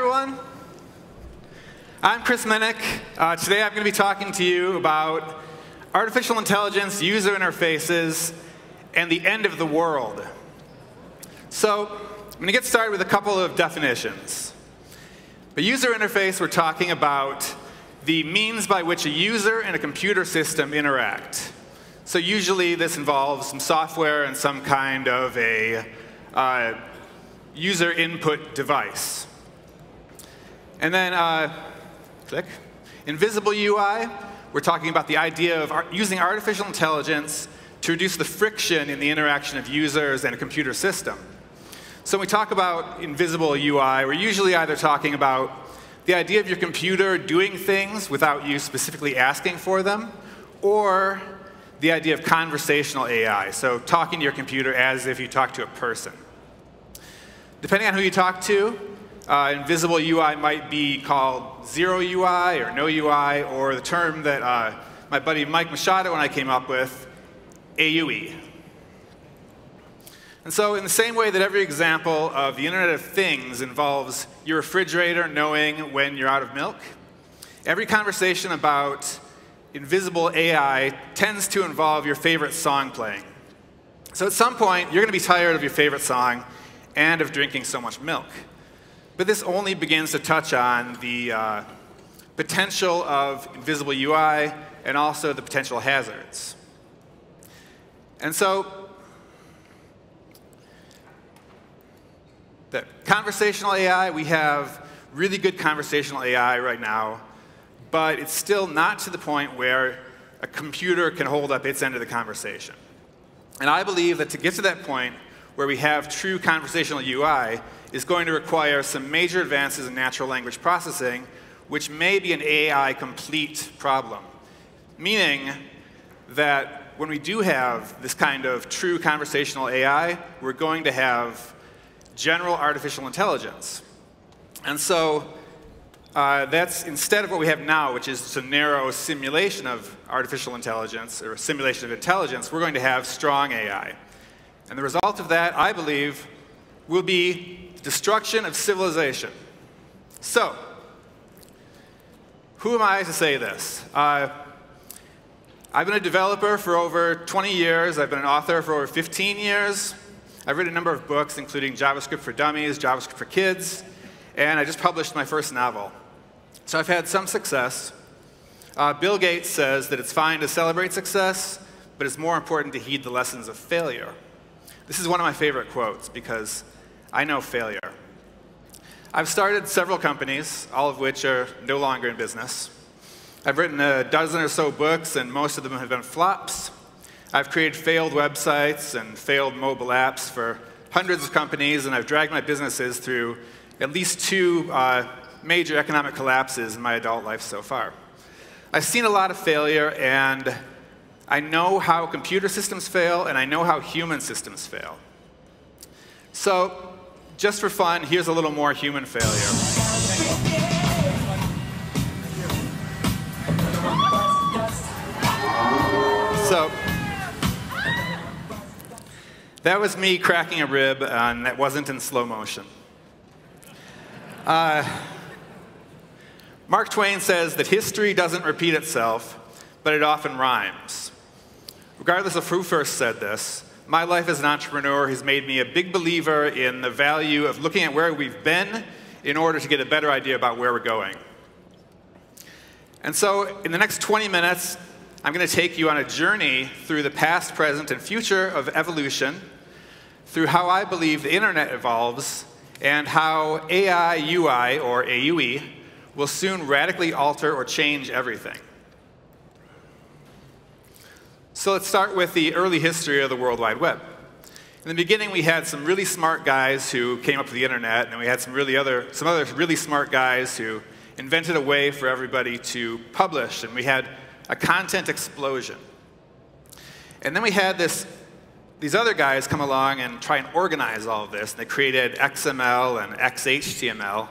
everyone. I'm Chris Minnick. Uh, today I'm going to be talking to you about artificial intelligence, user interfaces, and the end of the world. So I'm going to get started with a couple of definitions. The user interface, we're talking about the means by which a user and a computer system interact. So usually this involves some software and some kind of a uh, user input device. And then, uh, click. Invisible UI, we're talking about the idea of using artificial intelligence to reduce the friction in the interaction of users and a computer system. So when we talk about invisible UI, we're usually either talking about the idea of your computer doing things without you specifically asking for them, or the idea of conversational AI, so talking to your computer as if you talk to a person. Depending on who you talk to, uh, invisible UI might be called zero UI or no UI, or the term that uh, my buddy Mike Machado and I came up with, AUE. And so in the same way that every example of the Internet of Things involves your refrigerator knowing when you're out of milk, every conversation about invisible AI tends to involve your favorite song playing. So at some point, you're going to be tired of your favorite song and of drinking so much milk. But this only begins to touch on the uh, potential of invisible UI and also the potential hazards. And so the conversational AI, we have really good conversational AI right now, but it's still not to the point where a computer can hold up its end of the conversation. And I believe that to get to that point, where we have true conversational UI is going to require some major advances in natural language processing, which may be an AI complete problem. Meaning that when we do have this kind of true conversational AI, we're going to have general artificial intelligence. And so uh, that's instead of what we have now, which is a narrow simulation of artificial intelligence or a simulation of intelligence, we're going to have strong AI. And the result of that, I believe, will be destruction of civilization. So, who am I to say this? Uh, I've been a developer for over 20 years. I've been an author for over 15 years. I've written a number of books, including JavaScript for Dummies, JavaScript for Kids, and I just published my first novel. So I've had some success. Uh, Bill Gates says that it's fine to celebrate success, but it's more important to heed the lessons of failure. This is one of my favorite quotes because I know failure. I've started several companies, all of which are no longer in business. I've written a dozen or so books, and most of them have been flops. I've created failed websites and failed mobile apps for hundreds of companies, and I've dragged my businesses through at least two uh, major economic collapses in my adult life so far. I've seen a lot of failure, and I know how computer systems fail, and I know how human systems fail. So, just for fun, here's a little more human failure. So, that was me cracking a rib, and that wasn't in slow motion. Uh, Mark Twain says that history doesn't repeat itself, but it often rhymes. Regardless of who first said this, my life as an entrepreneur has made me a big believer in the value of looking at where we've been in order to get a better idea about where we're going. And so, in the next 20 minutes, I'm going to take you on a journey through the past, present, and future of evolution, through how I believe the internet evolves, and how AI UI, or AUE, will soon radically alter or change everything. So let's start with the early history of the World Wide Web. In the beginning, we had some really smart guys who came up with the internet, and we had some really other, some other really smart guys who invented a way for everybody to publish, and we had a content explosion. And then we had this, these other guys come along and try and organize all of this, and they created XML and XHTML,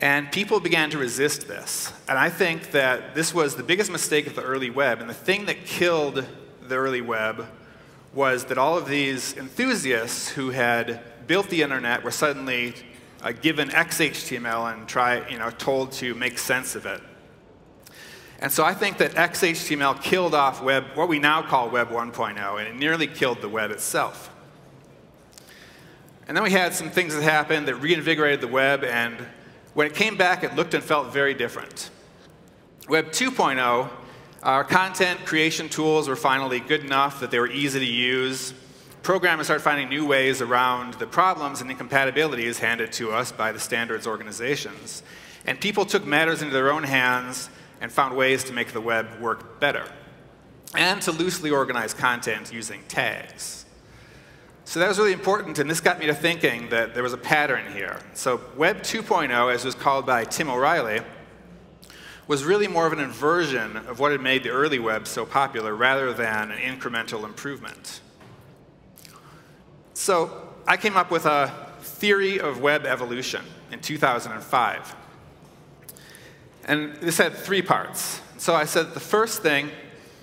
and people began to resist this. And I think that this was the biggest mistake of the early web. And the thing that killed the early web was that all of these enthusiasts who had built the internet were suddenly uh, given XHTML and try, you know, told to make sense of it. And so I think that XHTML killed off web, what we now call Web 1.0, and it nearly killed the web itself. And then we had some things that happened that reinvigorated the web, and when it came back, it looked and felt very different. Web 2.0, our content creation tools were finally good enough that they were easy to use. Programmers started finding new ways around the problems and incompatibilities handed to us by the standards organizations. And people took matters into their own hands and found ways to make the web work better, and to loosely organize content using tags. So that was really important, and this got me to thinking that there was a pattern here. So Web 2.0, as was called by Tim O'Reilly, was really more of an inversion of what had made the early web so popular rather than an incremental improvement. So I came up with a theory of web evolution in 2005. And this had three parts. So I said the first thing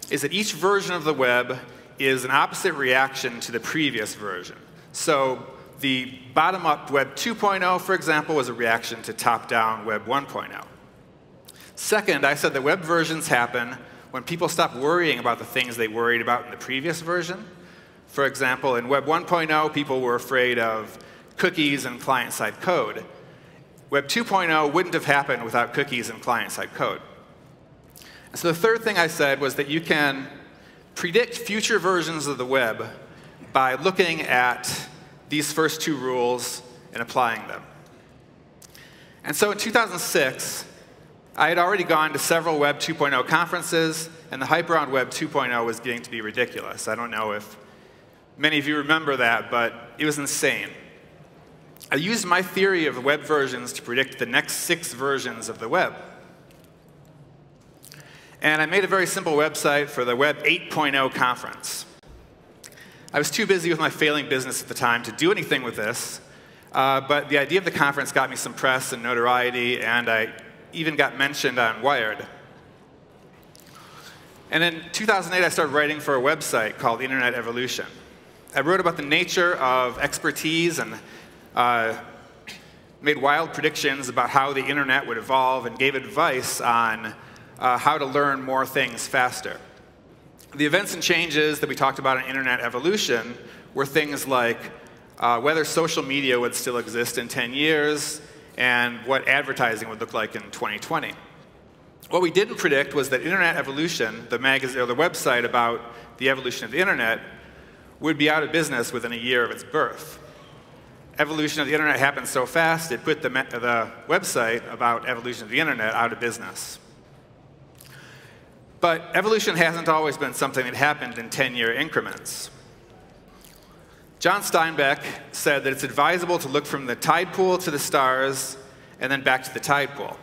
is that each version of the web is an opposite reaction to the previous version. So the bottom-up Web 2.0, for example, was a reaction to top-down Web 1.0. Second, I said that web versions happen when people stop worrying about the things they worried about in the previous version. For example, in Web 1.0, people were afraid of cookies and client-side code. Web 2.0 wouldn't have happened without cookies and client-side code. So the third thing I said was that you can predict future versions of the web by looking at these first two rules and applying them. And so in 2006, I had already gone to several Web 2.0 conferences, and the hype around Web 2.0 was getting to be ridiculous. I don't know if many of you remember that, but it was insane. I used my theory of web versions to predict the next six versions of the web. And I made a very simple website for the Web 8.0 conference. I was too busy with my failing business at the time to do anything with this, uh, but the idea of the conference got me some press and notoriety, and I even got mentioned on Wired. And in 2008, I started writing for a website called Internet Evolution. I wrote about the nature of expertise and uh, made wild predictions about how the internet would evolve and gave advice on uh, how to learn more things faster. The events and changes that we talked about in internet evolution were things like uh, whether social media would still exist in 10 years and what advertising would look like in 2020. What we didn't predict was that Internet Evolution, the magazine or the website about the evolution of the internet, would be out of business within a year of its birth evolution of the internet happened so fast, it put the, the website about evolution of the internet out of business. But evolution hasn't always been something that happened in 10-year increments. John Steinbeck said that it's advisable to look from the tide pool to the stars and then back to the tide pool.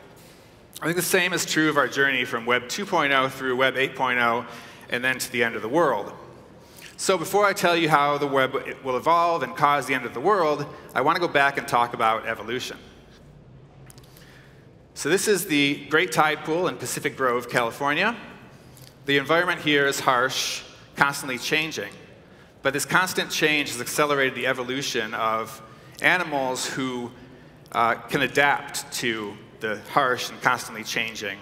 I think the same is true of our journey from Web 2.0 through Web 8.0 and then to the end of the world. So before I tell you how the web will evolve and cause the end of the world, I want to go back and talk about evolution. So this is the Great Tide Pool in Pacific Grove, California. The environment here is harsh, constantly changing. But this constant change has accelerated the evolution of animals who uh, can adapt to the harsh and constantly changing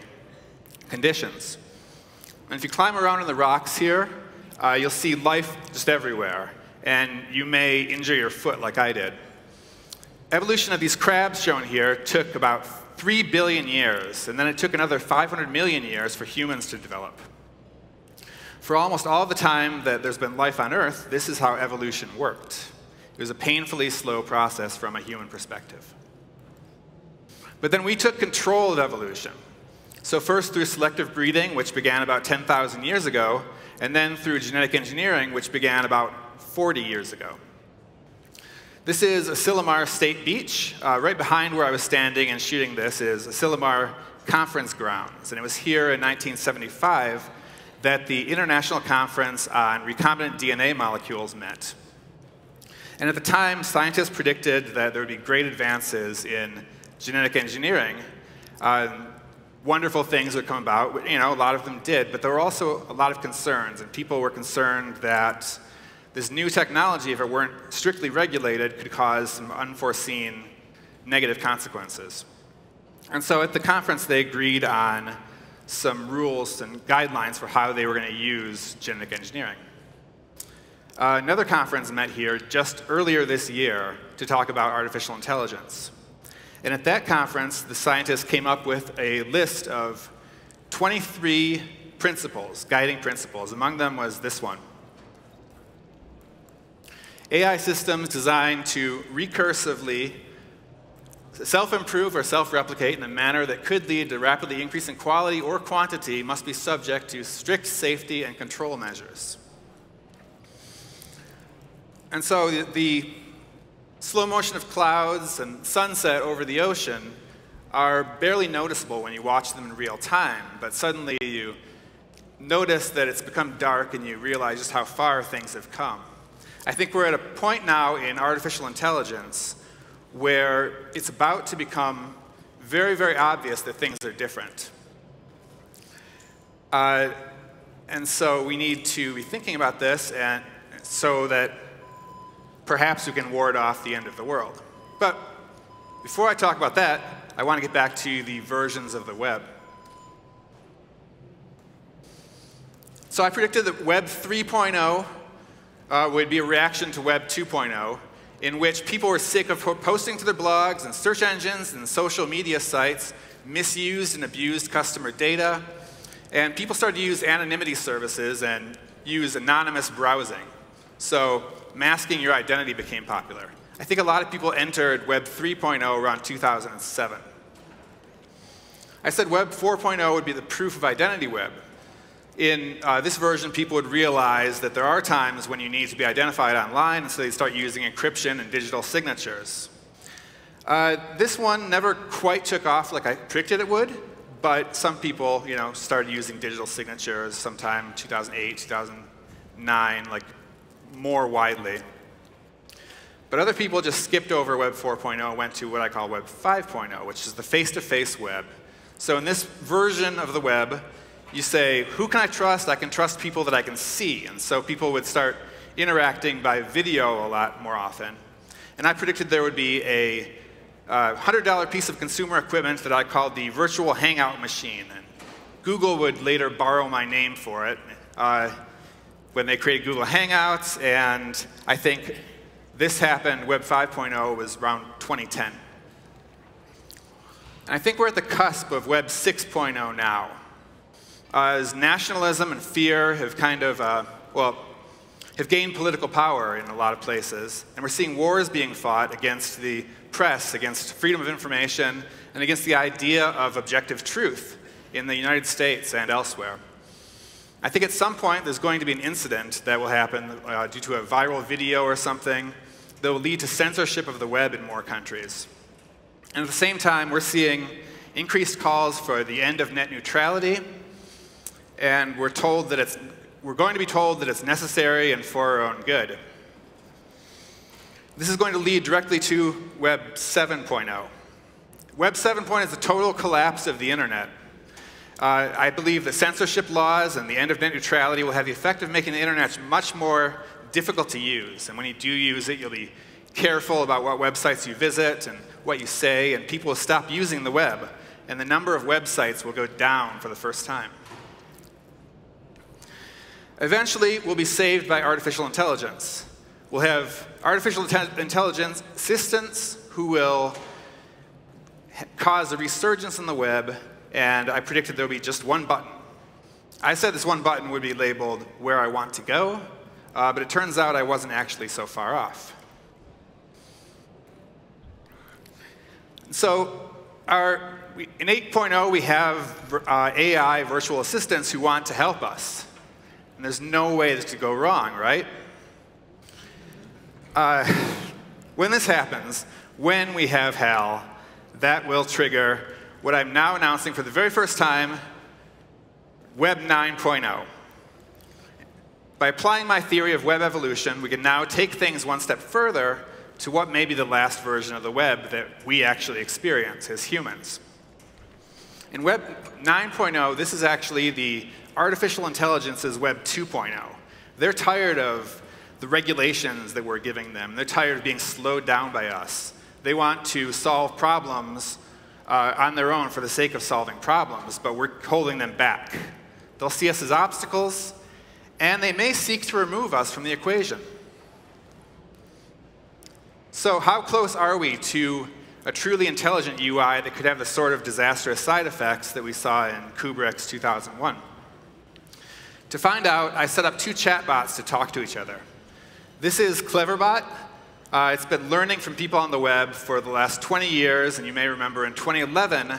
conditions. And if you climb around in the rocks here, uh, you'll see life just everywhere, and you may injure your foot like I did. Evolution of these crabs shown here took about 3 billion years, and then it took another 500 million years for humans to develop. For almost all the time that there's been life on Earth, this is how evolution worked. It was a painfully slow process from a human perspective. But then we took control of evolution. So first through selective breeding, which began about 10,000 years ago, and then through genetic engineering, which began about 40 years ago. This is Asilomar State Beach. Uh, right behind where I was standing and shooting this is Asilomar Conference Grounds. And it was here in 1975 that the International Conference on Recombinant DNA Molecules met. And at the time, scientists predicted that there would be great advances in genetic engineering. Uh, wonderful things would come about. You know, a lot of them did, but there were also a lot of concerns, and people were concerned that this new technology, if it weren't strictly regulated, could cause some unforeseen negative consequences. And so at the conference, they agreed on some rules and guidelines for how they were going to use genetic engineering. Uh, another conference met here just earlier this year to talk about artificial intelligence. And at that conference, the scientists came up with a list of 23 principles, guiding principles. Among them was this one. AI systems designed to recursively self-improve or self-replicate in a manner that could lead to rapidly increasing quality or quantity must be subject to strict safety and control measures. And so the, the slow motion of clouds and sunset over the ocean are barely noticeable when you watch them in real time, but suddenly you notice that it's become dark and you realize just how far things have come. I think we're at a point now in artificial intelligence where it's about to become very, very obvious that things are different. Uh, and so we need to be thinking about this and so that perhaps we can ward off the end of the world. But before I talk about that, I want to get back to the versions of the web. So I predicted that Web 3.0 uh, would be a reaction to Web 2.0, in which people were sick of posting to their blogs and search engines and social media sites misused and abused customer data, and people started to use anonymity services and use anonymous browsing. So masking your identity became popular. I think a lot of people entered Web 3.0 around 2007. I said Web 4.0 would be the proof of identity web. In uh, this version, people would realize that there are times when you need to be identified online, and so they start using encryption and digital signatures. Uh, this one never quite took off like I predicted it would, but some people, you know, started using digital signatures sometime 2008, 2009, like more widely. But other people just skipped over Web 4.0 went to what I call Web 5.0, which is the face-to-face -face web. So in this version of the web, you say, who can I trust? I can trust people that I can see. And so people would start interacting by video a lot more often. And I predicted there would be a uh, $100 piece of consumer equipment that I called the virtual hangout machine. And Google would later borrow my name for it. Uh, when they created Google Hangouts, and I think this happened, Web 5.0 was around 2010. And I think we're at the cusp of Web 6.0 now. Uh, as nationalism and fear have kind of, uh, well, have gained political power in a lot of places, and we're seeing wars being fought against the press, against freedom of information, and against the idea of objective truth in the United States and elsewhere. I think at some point there's going to be an incident that will happen uh, due to a viral video or something that will lead to censorship of the web in more countries. And at the same time, we're seeing increased calls for the end of net neutrality, and we're told that it's, we're going to be told that it's necessary and for our own good. This is going to lead directly to Web 7.0. Web 7.0 is the total collapse of the internet. Uh, I believe that censorship laws and the end of net neutrality will have the effect of making the internet much more difficult to use. And when you do use it, you'll be careful about what websites you visit and what you say, and people will stop using the web. And the number of websites will go down for the first time. Eventually, we'll be saved by artificial intelligence. We'll have artificial intelligence assistants who will cause a resurgence in the web and I predicted there would be just one button. I said this one button would be labeled where I want to go, uh, but it turns out I wasn't actually so far off. So our, in 8.0, we have uh, AI virtual assistants who want to help us. And there's no way this could go wrong, right? Uh, when this happens, when we have HAL, that will trigger what I'm now announcing for the very first time, Web 9.0. By applying my theory of web evolution, we can now take things one step further to what may be the last version of the web that we actually experience as humans. In Web 9.0, this is actually the artificial intelligence is Web 2.0. They're tired of the regulations that we're giving them. They're tired of being slowed down by us. They want to solve problems uh, on their own for the sake of solving problems, but we're holding them back. They'll see us as obstacles, and they may seek to remove us from the equation. So, how close are we to a truly intelligent UI that could have the sort of disastrous side effects that we saw in Kubrick's 2001? To find out, I set up two chatbots to talk to each other. This is Cleverbot. Uh, it's been learning from people on the web for the last 20 years, and you may remember in 2011,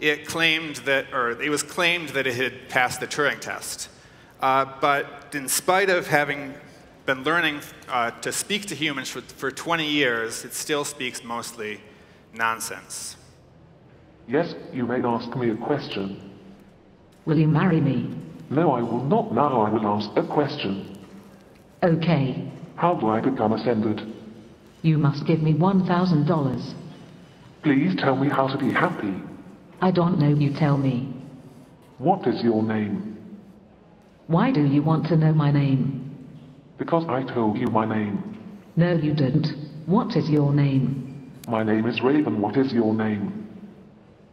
it claimed that, or it was claimed that it had passed the Turing test. Uh, but in spite of having been learning uh, to speak to humans for, for 20 years, it still speaks mostly nonsense. Yes, you may ask me a question. Will you marry me? No, I will not now. I will ask a question. Okay. How do I become ascended? You must give me $1,000. Please tell me how to be happy. I don't know, you tell me. What is your name? Why do you want to know my name? Because I told you my name. No, you didn't. What is your name? My name is Raven. What is your name?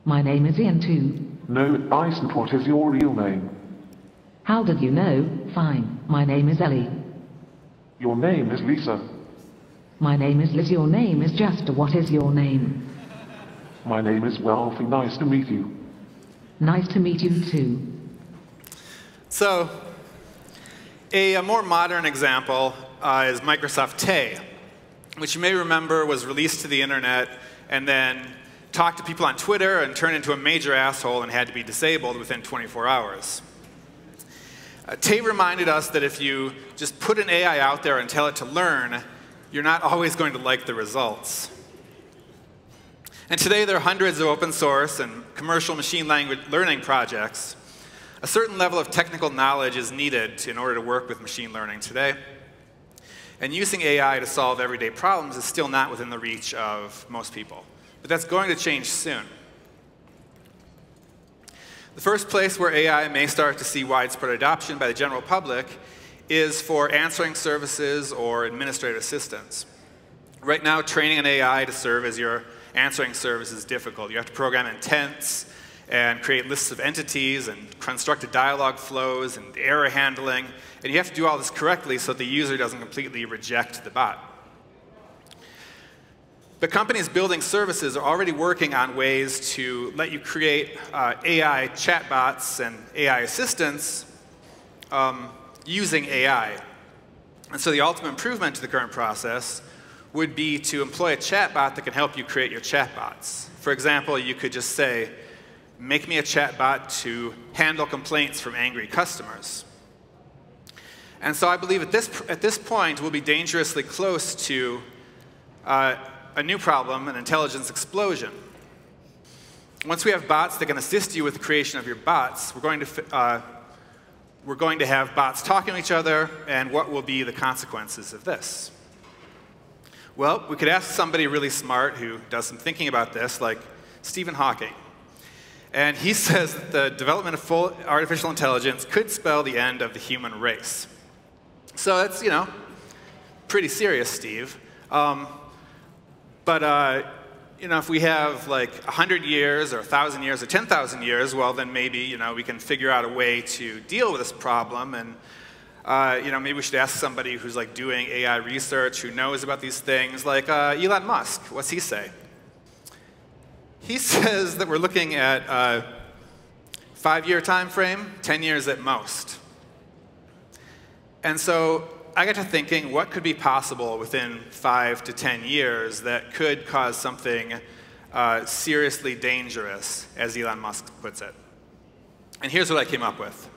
My name is Ian too. No, Bison. What is your real name? How did you know? Fine. My name is Ellie. Your name is Lisa. My name is Liz. Your name is Jasper. What is your name? My name is Wealthy. Nice to meet you. Nice to meet you too. So, a, a more modern example uh, is Microsoft Tay, which you may remember was released to the internet and then talked to people on Twitter and turned into a major asshole and had to be disabled within 24 hours. Uh, Tay reminded us that if you just put an AI out there and tell it to learn, you're not always going to like the results. And today there are hundreds of open source and commercial machine language learning projects. A certain level of technical knowledge is needed in order to work with machine learning today. And using AI to solve everyday problems is still not within the reach of most people. But that's going to change soon. The first place where AI may start to see widespread adoption by the general public is for answering services or administrative assistance. Right now, training an AI to serve as your answering service is difficult. You have to program intents and create lists of entities and construct dialogue flows and error handling. And you have to do all this correctly so the user doesn't completely reject the bot. But companies building services are already working on ways to let you create uh, AI chatbots and AI assistants um, using AI. And so the ultimate improvement to the current process would be to employ a chatbot that can help you create your chatbots. For example, you could just say, make me a chatbot to handle complaints from angry customers. And so I believe at this, at this point, we'll be dangerously close to uh, a new problem, an intelligence explosion. Once we have bots that can assist you with the creation of your bots, we're going to uh, we're going to have bots talking to each other, and what will be the consequences of this? Well, we could ask somebody really smart who does some thinking about this, like Stephen Hawking. And he says that the development of full artificial intelligence could spell the end of the human race. So that's, you know, pretty serious, Steve. Um, but uh, you know, if we have like 100 years or 1,000 years or 10,000 years, well, then maybe, you know, we can figure out a way to deal with this problem. And, uh, you know, maybe we should ask somebody who's like doing AI research, who knows about these things, like uh, Elon Musk. What's he say? He says that we're looking at a five-year time frame, 10 years at most. And so I got to thinking what could be possible within five to 10 years that could cause something uh, seriously dangerous, as Elon Musk puts it. And here's what I came up with.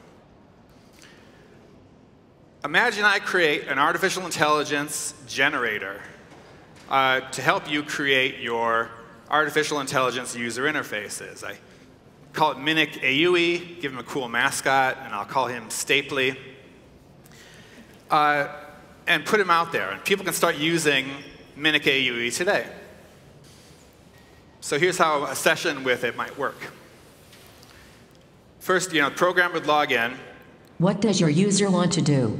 Imagine I create an artificial intelligence generator uh, to help you create your artificial intelligence user interfaces. I call it Mimic AUE, give him a cool mascot, and I'll call him Stapley uh, and put them out there. And people can start using Mimic AUE today. So here's how a session with it might work. First, you know, the program would log in. What does your user want to do?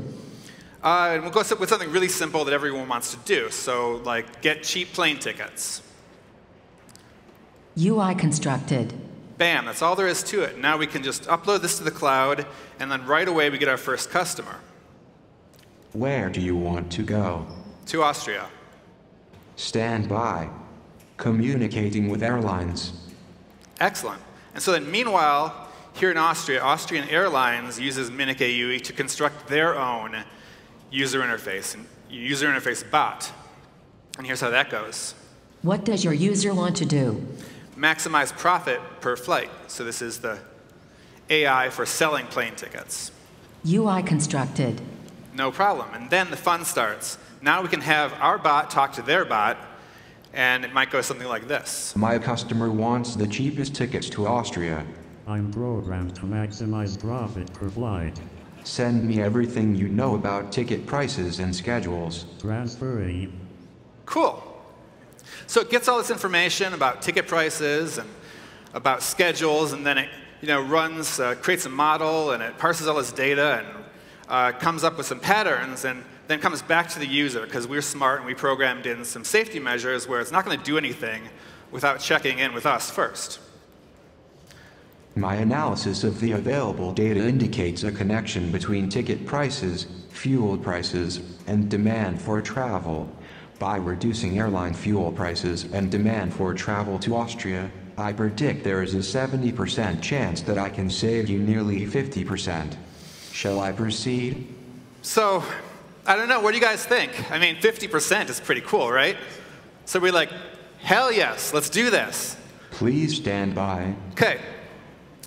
Uh, and we'll go with something really simple that everyone wants to do. So, like, get cheap plane tickets. UI constructed. Bam, that's all there is to it. Now we can just upload this to the cloud, and then right away we get our first customer. Where do you want to go? To Austria. Stand by. Communicating with airlines. Excellent. And so then meanwhile, here in Austria, Austrian Airlines uses Mimic AUE to construct their own user interface, and user interface bot. And here's how that goes. What does your user want to do? Maximize profit per flight. So this is the AI for selling plane tickets. UI constructed. No problem. And then the fun starts. Now we can have our bot talk to their bot, and it might go something like this. My customer wants the cheapest tickets to Austria. I'm programmed to maximize profit per flight. Send me everything you know about ticket prices and schedules. Transferring. Cool. So it gets all this information about ticket prices and about schedules, and then it you know, runs, uh, creates a model, and it parses all this data and uh, comes up with some patterns, and then comes back to the user because we're smart and we programmed in some safety measures where it's not going to do anything without checking in with us first. My analysis of the available data indicates a connection between ticket prices, fuel prices, and demand for travel. By reducing airline fuel prices and demand for travel to Austria, I predict there is a 70% chance that I can save you nearly 50%. Shall I proceed? So, I don't know, what do you guys think? I mean, 50% is pretty cool, right? So we're like, hell yes, let's do this. Please stand by. Okay,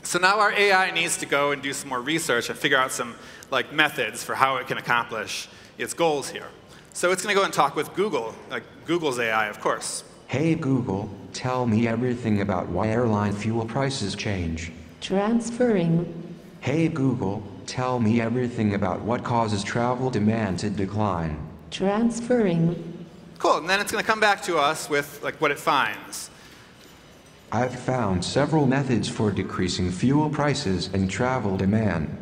so now our AI needs to go and do some more research and figure out some like methods for how it can accomplish its goals here. So it's going to go and talk with Google, like Google's AI, of course. Hey Google, tell me everything about why airline fuel prices change. Transferring. Hey Google, tell me everything about what causes travel demand to decline. Transferring. Cool, and then it's going to come back to us with like what it finds. I've found several methods for decreasing fuel prices and travel demand.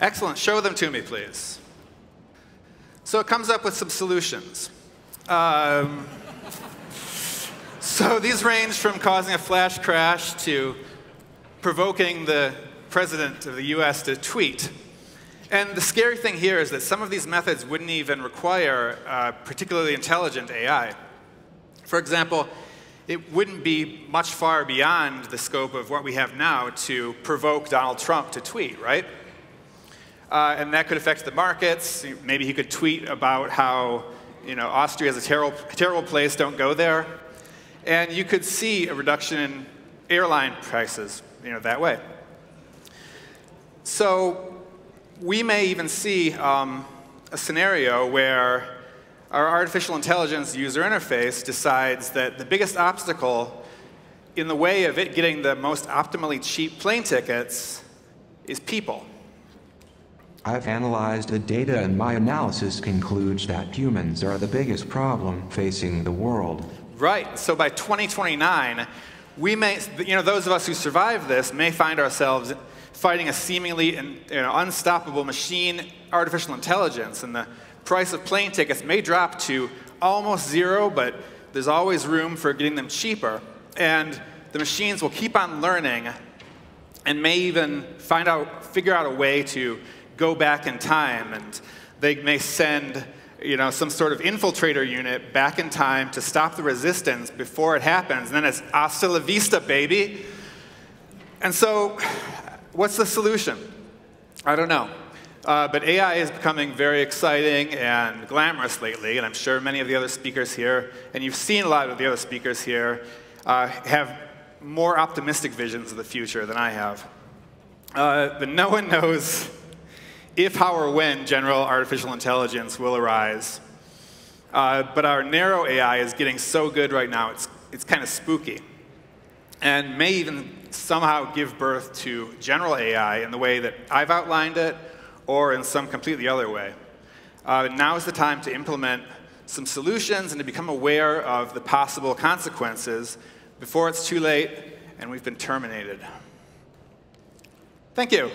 Excellent. Show them to me, please. So it comes up with some solutions. Um, so these range from causing a flash crash to provoking the president of the US to tweet. And the scary thing here is that some of these methods wouldn't even require uh, particularly intelligent AI. For example, it wouldn't be much far beyond the scope of what we have now to provoke Donald Trump to tweet, right? Uh, and that could affect the markets. Maybe he could tweet about how you know, Austria is a terrible, terrible place, don't go there. And you could see a reduction in airline prices you know, that way. So we may even see um, a scenario where our artificial intelligence user interface decides that the biggest obstacle in the way of it getting the most optimally cheap plane tickets is people. I've analyzed the data and my analysis concludes that humans are the biggest problem facing the world. Right. So by 2029, we may, you know, those of us who survive this may find ourselves fighting a seemingly you know, unstoppable machine artificial intelligence, and the price of plane tickets may drop to almost zero, but there's always room for getting them cheaper. And the machines will keep on learning and may even find out, figure out a way to go back in time, and they may send you know, some sort of infiltrator unit back in time to stop the resistance before it happens. And then it's hasta la vista, baby. And so, what's the solution? I don't know. Uh, but AI is becoming very exciting and glamorous lately, and I'm sure many of the other speakers here, and you've seen a lot of the other speakers here, uh, have more optimistic visions of the future than I have. Uh, but no one knows if, how, or when general artificial intelligence will arise. Uh, but our narrow AI is getting so good right now, it's, it's kind of spooky. And may even somehow give birth to general AI in the way that I've outlined it, or in some completely other way. Uh, now is the time to implement some solutions and to become aware of the possible consequences before it's too late and we've been terminated. Thank you.